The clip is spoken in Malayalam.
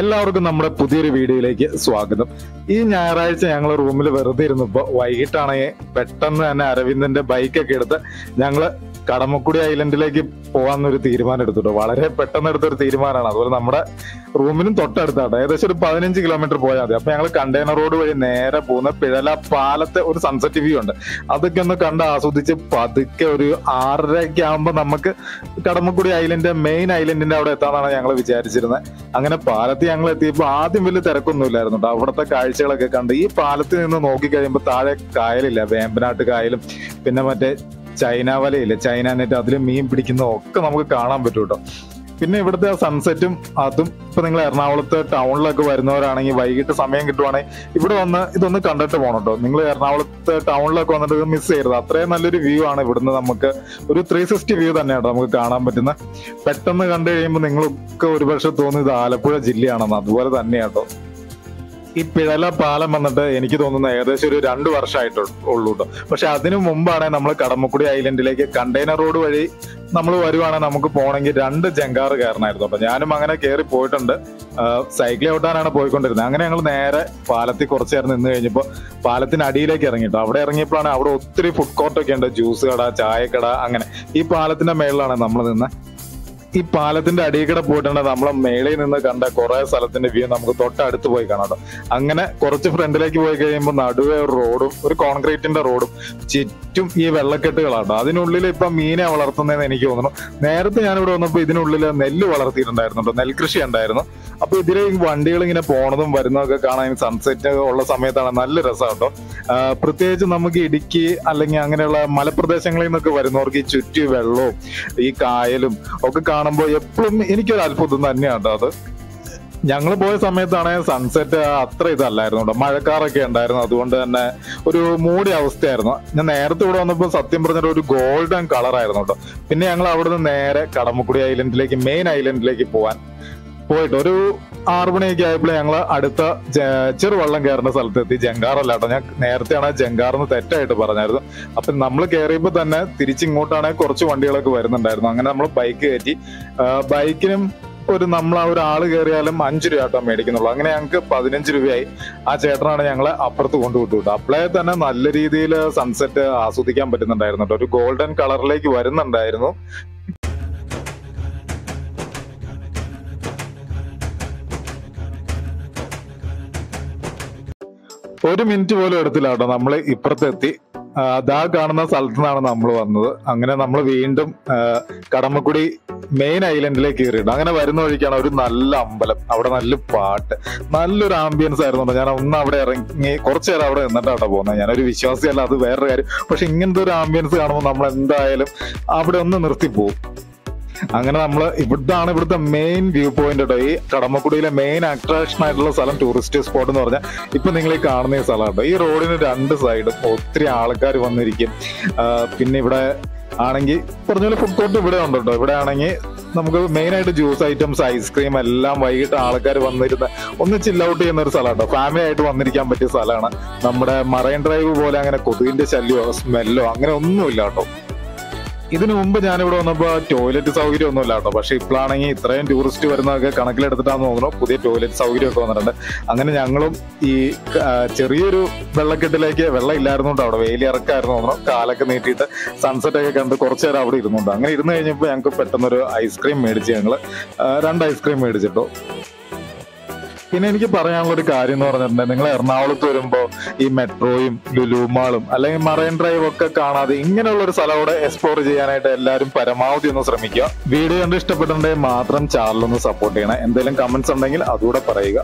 എല്ലാവർക്കും നമ്മുടെ പുതിയൊരു വീഡിയോയിലേക്ക് സ്വാഗതം. ഈ ഞായറാഴ്ച ഞങ്ങൾ റൂമിൽ വെറുതെ ഇരുന്നപ്പോൾ വൈകിട്ടാണെങ്കിൽ പെട്ടെന്ന് തന്നെ അരവിന്ദന്റെ ബൈക്കൊക്കെ എടുത്ത് ഞങ്ങൾ കടമക്കുടി ഐലൻഡിലേക്ക് പോകാന്നൊരു തീരുമാനം എടുത്തിട്ടോ? വളരെ പെട്ടെന്ന് എടുത്തൊരു തീരുമാനമാണ്. അതുപോലെ നമ്മുടെ റൂമിനും തൊട്ടടുത്താട്ടോ ഏകദേശം ഒരു പതിനഞ്ച് കിലോമീറ്റർ പോയാൽ മതി. അപ്പൊ ഞങ്ങൾ കണ്ടെയ്നർ റോഡ് വഴി നേരെ പോകുന്ന പിഴല പാലത്തെ ഒരു സൺസെറ്റ് വ്യൂ ഉണ്ട്. അതൊക്കെ ഒന്ന് കണ്ട് ആസ്വദിച്ച് പതുക്കെ ഒരു ആറരയ്ക്ക് ആകുമ്പോൾ നമുക്ക് കടമക്കുടി ഐലൻഡ് മെയിൻ ഐലൻഡിന്റെ അവിടെ എത്താന്നാണ് ഞങ്ങൾ വിചാരിച്ചിരുന്നത് അങ്ങനെ പാലത്ത് ഞങ്ങൾ എത്തിയപ്പോൾ ആദ്യം വലിയ തിരക്കൊന്നും ഇല്ലായിരുന്നു അവിടുത്തെ കാഴ്ചകളൊക്കെ കണ്ട് ഈ പാലത്തിൽ നിന്ന് നോക്കി കഴിയുമ്പോൾ താഴെ കായലില്ല. വേമ്പനാട്ട് കായലും പിന്നെ മറ്റേ ചൈന വലയില്ലേ ചൈന നെറ്റ് അതിൽ മീൻ പിടിക്കുന്ന ഒക്കെ നമുക്ക് കാണാൻ പറ്റും കേട്ടോ പിന്നെ ഇവിടുത്തെ ആ സൺസെറ്റും അതും ഇപ്പൊ നിങ്ങൾ എറണാകുളത്ത് ടൗണിലൊക്കെ വരുന്നവരാണെങ്കിൽ വൈകിട്ട് സമയം കിട്ടുവാണെങ്കിൽ ഇവിടെ വന്ന് ഇതൊന്ന് കണ്ടിട്ട് പോകണം കേട്ടോ നിങ്ങൾ എറണാകുളത്ത് ടൗണിലൊക്കെ വന്നിട്ട് മിസ് ചെയ്യരുത്. അത്രയും നല്ലൊരു വ്യൂ ആണ് ഇവിടുന്ന് നമുക്ക്. ഒരു ത്രീ സിക്സ്റ്റി വ്യൂ തന്നെ കേട്ടോ നമുക്ക് കാണാൻ പറ്റുന്ന. പെട്ടെന്ന് കണ്ടു കഴിയുമ്പോൾ നിങ്ങൾക്ക് ഒരുപക്ഷെ തോന്നുന്നത് ആലപ്പുഴ ജില്ലയാണെന്ന്. അതുപോലെ തന്നെയാട്ടോ. ഈ പിഴല പാലം വന്നിട്ട് എനിക്ക് തോന്നുന്ന ഏകദേശം ഒരു രണ്ട് വർഷമായിട്ട് ഉള്ളൂ കേട്ടോ പക്ഷെ അതിനു മുമ്പാണ് നമ്മൾ കടമക്കുടി ഐലൻഡിലേക്ക് കണ്ടെയ്നർ റോഡ് വഴി നമ്മൾ വരുവാണെങ്കിൽ നമുക്ക് പോകണമെങ്കിൽ രണ്ട് ജങ്കാറ് കയറണമായിരുന്നു അപ്പൊ ഞാനും അങ്ങനെ കയറി പോയിട്ടുണ്ട്. സൈക്കിൾ ഓട്ടാനാണ് പോയിക്കൊണ്ടിരുന്നത്. അങ്ങനെ ഞങ്ങൾ നേരെ പാലത്തിൽ കുറച്ച് നേരം നിന്ന് കഴിഞ്ഞപ്പോൾ പാലത്തിന് അടിയിലേക്ക് ഇറങ്ങിട്ടോ. അവിടെ ഇറങ്ങിയപ്പോഴാണ് അവിടെ ഒത്തിരി ഫുഡ് കോർട്ടൊക്കെ ഉണ്ട്. ജ്യൂസ് കട ചായക്കട അങ്ങനെ. ഈ പാലത്തിന്റെ മേളിലാണ് നമ്മൾ നിന്ന് ഈ പാലത്തിന്റെ അടിയിൽ കൂടെ പോയിട്ടുണ്ടെങ്കിൽ നമ്മളെ മേളിൽ നിന്ന് കണ്ട കുറെ സ്ഥലത്തിന്റെ വ്യൂ നമുക്ക് തൊട്ടടുത്ത് പോയി കാണാം അങ്ങനെ കുറച്ച് ഫ്രണ്ടിലേക്ക് പോയി കഴിയുമ്പോൾ നടുവേ ഒരു റോഡും ഒരു കോൺക്രീറ്റിന്റെ റോഡും ചുറ്റും ഈ വെള്ളക്കെട്ടുകളാണ്. അതിനുള്ളിൽ ഇപ്പൊ മീനെ വളർത്തുന്നതെന്ന് എനിക്ക് തോന്നുന്നു. നേരത്തെ ഞാൻ ഇവിടെ വന്നപ്പോൾ ഇതിനുള്ളിൽ നെല്ല് വളർത്തിയിട്ടുണ്ടായിരുന്നു ട്ടോ. നെൽകൃഷി ഉണ്ടായിരുന്നു. അപ്പൊ ഇതിലെ വണ്ടികൾ ഇങ്ങനെ പോണതും വരുന്നതൊക്കെ കാണാൻ സൺസെറ്റ് ഉള്ള സമയത്താണ് നല്ല രസമാട്ടോ പ്രത്യേകിച്ച് നമുക്ക് ഇടുക്കി അല്ലെങ്കിൽ അങ്ങനെയുള്ള മലപ്രദേശങ്ങളിൽ നിന്നൊക്കെ വരുന്നവർക്ക് ഈ ചുറ്റി വെള്ളവും ഈ കായലും ഒക്കെ കാണുമ്പോൾ എപ്പോഴും എനിക്കൊരു അത്ഭുതം തന്നെയാണ് അത്. ഞങ്ങൾ പോയ സമയത്താണെങ്കിൽ സൺസെറ്റ് അത്ര ഇതല്ലായിരുന്നു കേട്ടോ മഴക്കാറൊക്കെ ഉണ്ടായിരുന്നു. അതുകൊണ്ട് തന്നെ ഒരു മൂടിയ അവസ്ഥയായിരുന്നു. ഞാൻ നേരത്തെ ഇവിടെ വന്നപ്പോൾ സത്യം പറഞ്ഞിട്ട് ഒരു ഗോൾഡൻ കളർ ആയിരുന്നു കേട്ടോ പിന്നെ ഞങ്ങൾ അവിടുന്ന് നേരെ കടമക്കുടി ഐലൻഡിലേക്ക് മെയിൻ ഐലൻഡിലേക്ക് പോവാൻ പോയിട്ട് ഒരു ആറു മണിയൊക്കെ ആയപ്പോൾ ഞങ്ങൾ അടുത്ത ചെറുവള്ളം കയറുന്ന സ്ഥലത്തെത്തി. ജങ്കാറല്ല കേട്ടോ. ഞാൻ നേരത്തെയാണ് ജങ്കാറെന്ന് തെറ്റായിട്ട് പറഞ്ഞായിരുന്നു. അപ്പൊ നമ്മൾ കയറിയപ്പോൾ തന്നെ തിരിച്ചിങ്ങോട്ടാണെങ്കിൽ കുറച്ച് വണ്ടികളൊക്കെ വരുന്നുണ്ടായിരുന്നു. അങ്ങനെ നമ്മൾ ബൈക്ക് കയറ്റി. ബൈക്കിനും ഒരു നമ്മൾ ആ ഒരു ആൾ കയറിയാലും അഞ്ച് രൂപ ആട്ടോ മേടിക്കുന്നുള്ളൂ. അങ്ങനെ ഞങ്ങൾക്ക് പതിനഞ്ച് രൂപയായി. ആ ചേട്ടനാണ് ഞങ്ങളെ അപ്പുറത്ത് കൊണ്ടുവിട്ടു വിട്ടു അപ്പോഴേ തന്നെ നല്ല രീതിയിൽ സൺസെറ്റ് ആസ്വദിക്കാൻ പറ്റുന്നുണ്ടായിരുന്നു ഒരു ഗോൾഡൻ കളറിലേക്ക് വരുന്നുണ്ടായിരുന്നു. ഒരു മിനിറ്റ് പോലും എടുത്തില്ല കേട്ടോ. നമ്മൾ ഇപ്പുറത്തെത്തി. ദാ കാണുന്ന സ്ഥലത്തു നിന്നാണ് നമ്മൾ വന്നത്. അങ്ങനെ നമ്മൾ വീണ്ടും കടമക്കുടി മെയിൻ ഐലൻഡിലേക്ക് കയറിയിട്ടുണ്ട്. അങ്ങനെ വരുന്ന വഴിക്കാണ് ഒരു നല്ല അമ്പലം. അവിടെ നല്ല പാട്ട്. നല്ലൊരു ആംബിയൻസ് ആയിരുന്നു ഞാൻ ഒന്ന് അവിടെ ഇറങ്ങി കുറച്ചു നേരം അവിടെ നിന്നിട്ടാട്ടോ പോകുന്നത്. ഞാനൊരു വിശ്വാസിയല്ല അത് വേറൊരു കാര്യം. പക്ഷെ ഇങ്ങനത്തെ ഒരു ആംബിയൻസ് കാണുമ്പോൾ നമ്മൾ എന്തായാലും അവിടെ ഒന്ന് നിർത്തിപ്പോവും അങ്ങനെ നമ്മൾ ഇവിടുത്താണ് ഇവിടുത്തെ മെയിൻ വ്യൂ പോയിന്റ് കേട്ടോ ഈ കടമക്കുടിയിലെ മെയിൻ അട്രാക്ഷൻ ആയിട്ടുള്ള സ്ഥലം ടൂറിസ്റ്റ് സ്പോട്ട് എന്ന് പറഞ്ഞാൽ ഇപ്പൊ നിങ്ങൾ ഈ കാണുന്ന ഈ സ്ഥലം കേട്ടോ ഈ റോഡിന് രണ്ട് സൈഡും ഒത്തിരി ആൾക്കാർ വന്നിരിക്കും. പിന്നെ ഇവിടെ ആണെങ്കിൽ പറഞ്ഞ പോലെ ഫുഡ് കോർട്ട് ഇവിടെ ഉണ്ട് കേട്ടോ ഇവിടെ ആണെങ്കിൽ നമുക്ക് മെയിൻ ആയിട്ട് ജ്യൂസ് ഐറ്റംസ് ഐസ്ക്രീം എല്ലാം വൈകിട്ട് ആൾക്കാർ വന്നിരുന്ന് ഒന്ന് ചില്ല ഔട്ട് ചെയ്യുന്ന ഒരു സ്ഥലമാണ് ഫാമിലി ആയിട്ട് വന്നിരിക്കാൻ പറ്റിയ സ്ഥലമാണ്. നമ്മുടെ മറൈൻ ഡ്രൈവ് പോലെ അങ്ങനെ കൊതുകിന്റെ ശല്യമോ സ്മെല്ലോ അങ്ങനെ ഒന്നുമില്ല കേട്ടോ ഇതിനു മുമ്പ് ഞാനിവിടെ വന്നപ്പോ ടോയ്ലറ്റ് സൗകര്യം ഒന്നും ഇല്ല കേട്ടോ പക്ഷെ ഇപ്പോഴാണെങ്കിൽ ഇത്രയും ടൂറിസ്റ്റ് വരുന്നതൊക്കെ കണക്കിലെടുത്തിട്ടാന്ന് തോന്നുന്നു. പുതിയ ടോയ്ലറ്റ് സൗകര്യം ഒക്കെ വന്നിട്ടുണ്ട്. അങ്ങനെ ഞങ്ങളും ഈ ചെറിയൊരു വെള്ളക്കെട്ടിലേക്ക് വെള്ളം ഇല്ലായിരുന്നുണ്ട് അവിടെ വെയിൽ ഇറക്കായിരുന്നു തോന്നുന്നു. കാലൊക്കെ നീട്ടിയിട്ട് സൺസെറ്റ് ഒക്കെ കണ്ട് കുറച്ചു നേരം അവിടെ ഇരുന്നുണ്ട്. അങ്ങനെ ഇരുന്ന് കഴിഞ്ഞപ്പോൾ ഞങ്ങൾക്ക് പെട്ടെന്നൊരു ഐസ്ക്രീം മേടിച്ച് ഞങ്ങൾ രണ്ട് ഐസ്ക്രീം മേടിച്ചിട്ടു. പിന്നെ എനിക്ക് പറയാനുള്ള ഒരു കാര്യം എന്ന് പറഞ്ഞിട്ടുണ്ടെങ്കിൽ നിങ്ങൾ എറണാകുളത്ത് വരുമ്പോൾ ഈ മെട്രോയും ലുലുമാളും അല്ലെങ്കിൽ മറൈൻ ഡ്രൈവ് ഒക്കെ കാണാതെ ഇങ്ങനെയുള്ള ഒരു സ്ഥലം കൂടെ എക്സ്പ്ലോർ ചെയ്യാനായിട്ട് എല്ലാവരും പരമാവധി ഒന്ന് ശ്രമിക്കുക. വീഡിയോ കണ്ട് ഇഷ്ടപ്പെട്ടിട്ടുണ്ടെങ്കിൽ മാത്രം ചാനൽ ഒന്ന് സപ്പോർട്ട് ചെയ്യണം. എന്തെങ്കിലും കമന്റ്സ് ഉണ്ടെങ്കിൽ അതുകൂടെ പറയുക.